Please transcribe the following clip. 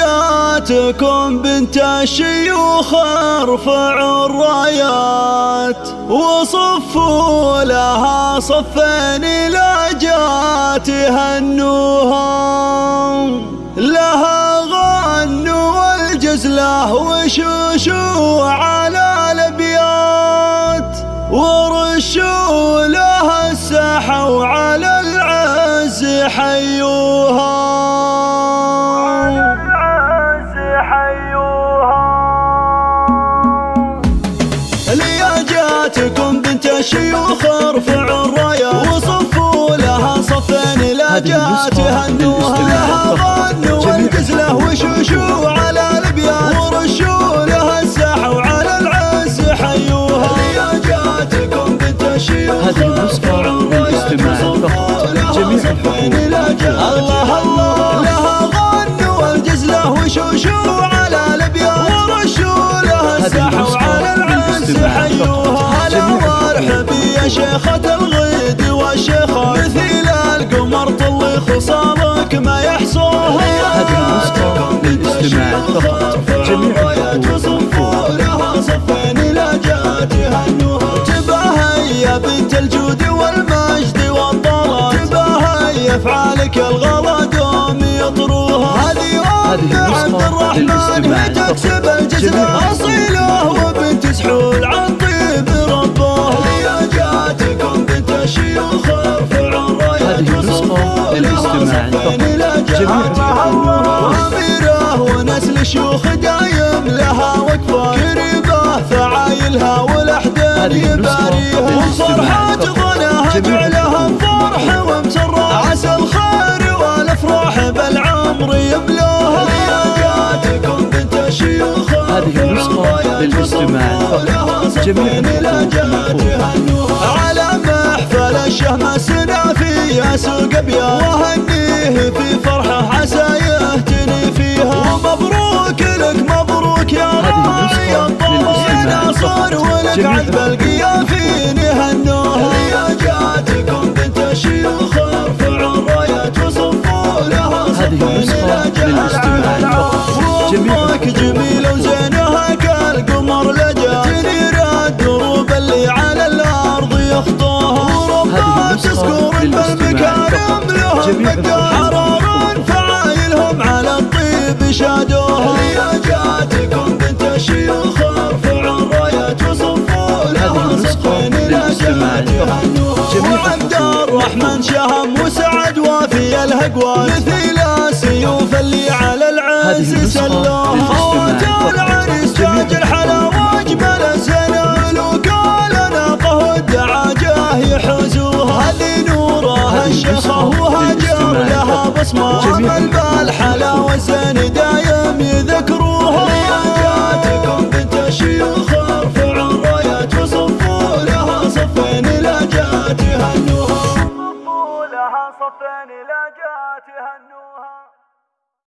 لياجاتكم بنت الشيوخ ارفعوا الرايات وصفوا لها صفين لا جات هنوها لها غنوا والجزلة وشوشوا على الأبيات ورشوا لها السحوا على العز حيوها. الشيوخ ارفعوا الرايه وصفوا لها صفين لا جات هنوها لها غنوا والجزله وشوشوا على الأبيات. ورشوا لها السحوا على العز حيوها. لياجاتكم بنت الشيوخ هذه النسخة للاستماع فقط. جميع الحقوق يا شيخة الغيد والشيخة مثيل القمر طلي خصالك ما يحصوها. النسخة للاستماع فقط. جميع لها صفين لا تباهي يا بنت الجود والمجد تباهي أفعالك الغلا دوم يطروها. هذه عبد الرحمن تكسب الجزر أصيله وبنت سحول عن أميرة ونسل شيوخ دايم لها وقفة كريمة فعايلها النسخة يباريها. غناها جميع جعلها فرحة ومسرة عسى الخير والأفراح بالعمر يملوها جاتكم بنت الشيوخ هذه النسخة للاستماع فقط جميع على محفل الشهم سنا في سوق ابيض وهنيه في فرحة عسى يهتني فيها. ومبروك لك مبروك يا راعي الطهر يا ناصر. ولك عذب القيافين هنوها يا جاتكم بنت الشيوخ ارفعوا الرايات وصفوا لها للاستماع فقط جميع أمك جميلة. وزينها كالقمر لجا. تنير الدروب اللي على الأرض هذه النسخة تسكر بالمكارم. لهم جميع فقط. جميع الحقوق. الرحمن شهم وسعد وفي الهقوى مثيل السيوف اللي على العز سلوها فقط. العريس تاج الحلا واجمل سنة وقال ناقه والدعاجة يحوزوها هذه نوره هذه الشيخة النسخة وهاجر للاستماع لها فقط. بصمة جميع تهنوهم طفولها صفين لا جاتها.